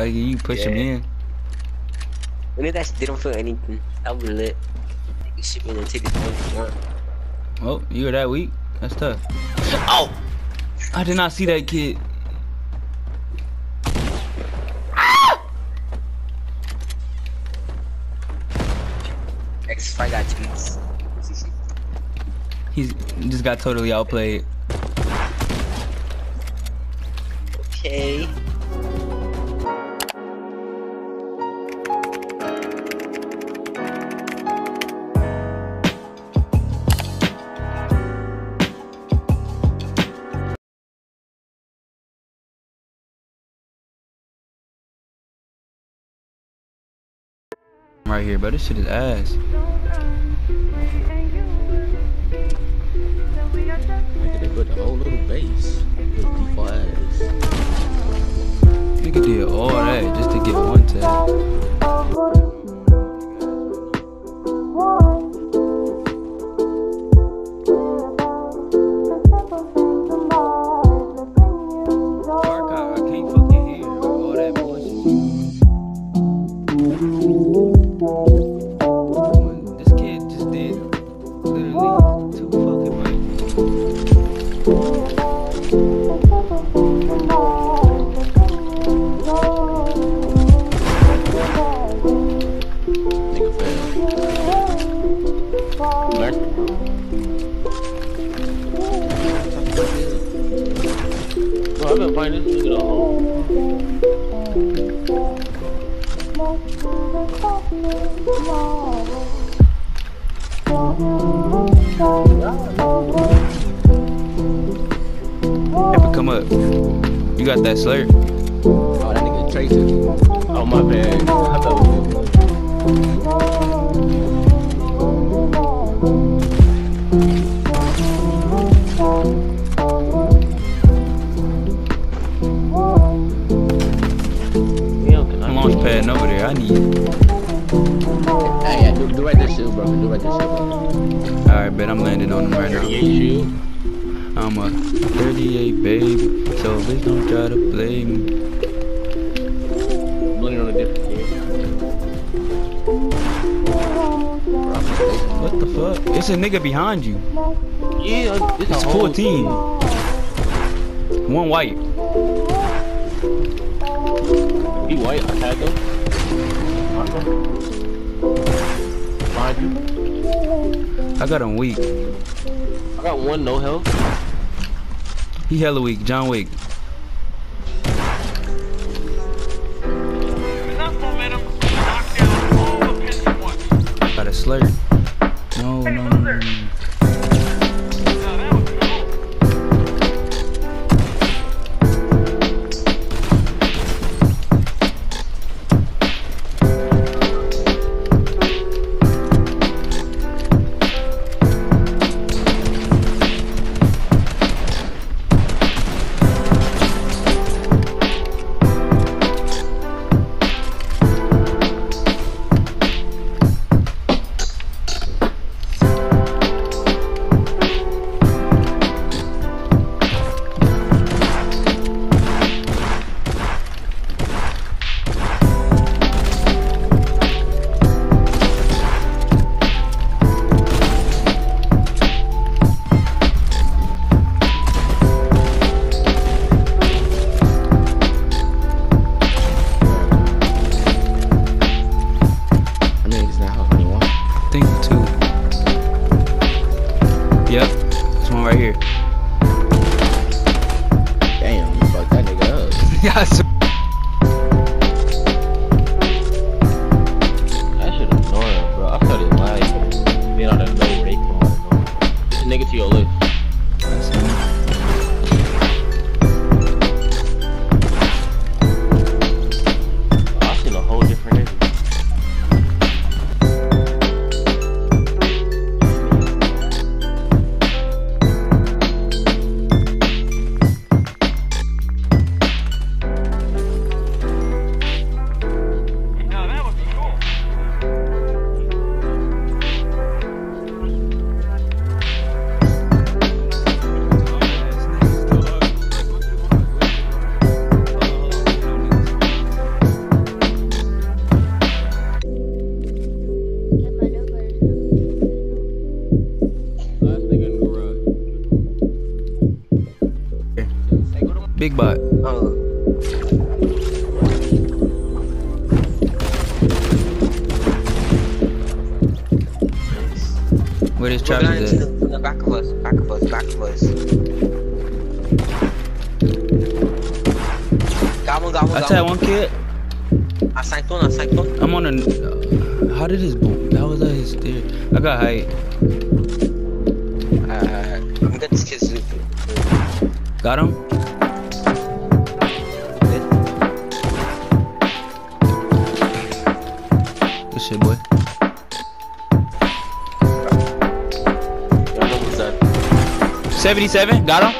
Like you push him in. When if that didn't feel anything, I would lit. Nigga shit me in the titties. bro. Oh, you were that weak? That's tough. Oh! I did not see that kid. Ah! Xify got. He's just got totally outplayed. Okay. Right here, bro. This shit is ass. Nigga, they put the whole little base. Little default ass. Nigga did all that just to get one tag. Fail. Mark. Bro, I've been playing this nigga the whole. Ever come up? You got that slurp? Oh, that nigga Tracy. Oh, my bad. This. Alright, bet I'm landing on him right now. I'm a 38 baby, so bitch don't try to play me. Blending on a different I'm mistaken. What the fuck? It's a nigga behind you. Yeah, it's, It's a full whole team. One white. He white, I tagged him. Find you. I got him weak. I got one no health. He hella weak. John Wick. right here. Damn, you fucked that nigga up. yeah, Big bot. Oh. Where this We're trap going is to at? the, back of us, back of us, back of us. Got one, got one, I got one. one kid, I signed one, I signed one. I'm on a. Uh, how did this boom? That was at his stair. I got height. Uh, I'm gonna get this loot. Got him. Good shit, boy. Your number's done. 77. Got him.